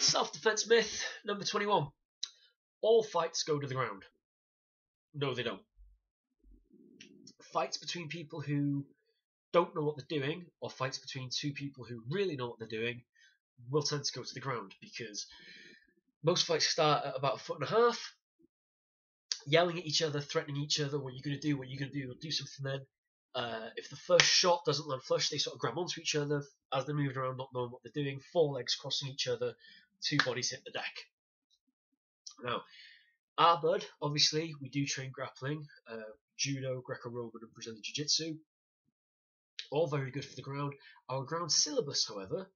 Self defense myth number 21. All fights go to the ground. No, they don't. Fights between people who don't know what they're doing, or fights between two people who really know what they're doing, will tend to go to the ground because most fights start at about a foot and a half, yelling at each other, threatening each other, what you're going to do, what you're going to do, you'll do something then. Uh, if the first shot doesn't land flush, they sort of grab onto each other as they're moving around, not knowing what they're doing, four legs crossing each other, two bodies hit the deck. Now, RBUD, obviously, we do train grappling, uh, judo, Greco-Roman, and Brazilian Jiu-Jitsu. All very good for the ground. Our ground syllabus, however,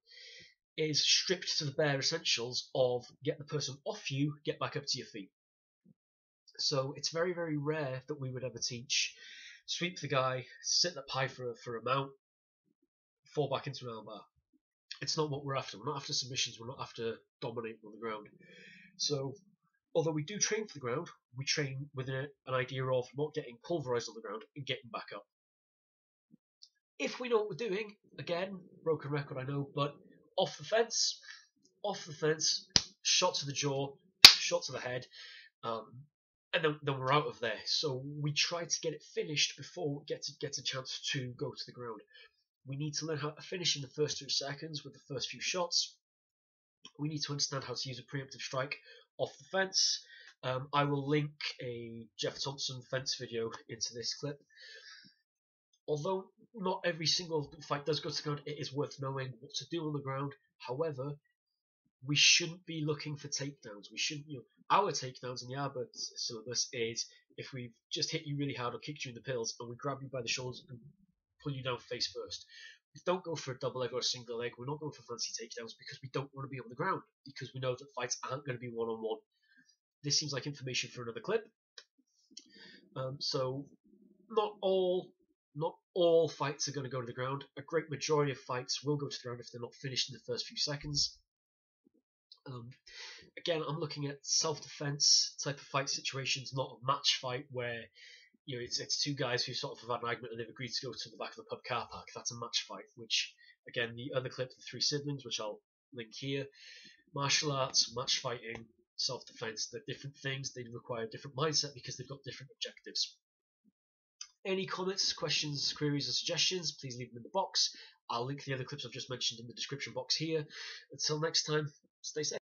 is stripped to the bare essentials of get the person off you, get back up to your feet. So it's very, very rare that we would ever teach sweep the guy, sit up pie for a, for a mount, fall back into an armbar. It's not what we're after. We're not after submissions. We're not after dominating on the ground. So, although we do train for the ground, we train with a, an idea of not getting pulverized on the ground and getting back up. If we know what we're doing, again, broken record, I know, but off the fence, off the fence, shot to the jaw, shot to the head, um, and then, then, we're out of there. So we try to get it finished before we get a chance to go to the ground. We need to learn how to finish in the first two seconds with the first few shots. We need to understand how to use a preemptive strike off the fence. Um, I will link a Geoff Thompson fence video into this clip. Although not every single fight does go to ground, it is worth knowing what to do on the ground. However, we shouldn't be looking for takedowns. We shouldn't, you know, our takedowns in the RBUD syllabus is if we've just hit you really hard or kicked you in the pills and we grab you by the shoulders and pull you down face first. We don't go for a double leg or a single leg. We're not going for fancy takedowns because we don't want to be on the ground because we know that fights aren't going to be one on one. This seems like information for another clip. Um, so, not all not all fights are going to go to the ground. A great majority of fights will go to the ground if they're not finished in the first few seconds. Um, again, I'm looking at self-defense type of fight situations, not a match fight where you know it's it's two guys who sort of have had an argument and they've agreed to go to the back of the pub car park. That's a match fight. Which again, the other clip, the three siblings, which I'll link here, martial arts, match fighting, self-defense, they're different things. They require a different mindset because they've got different objectives. Any comments, questions, queries, or suggestions, please leave them in the box. I'll link the other clips I've just mentioned in the description box here. Until next time, stay safe.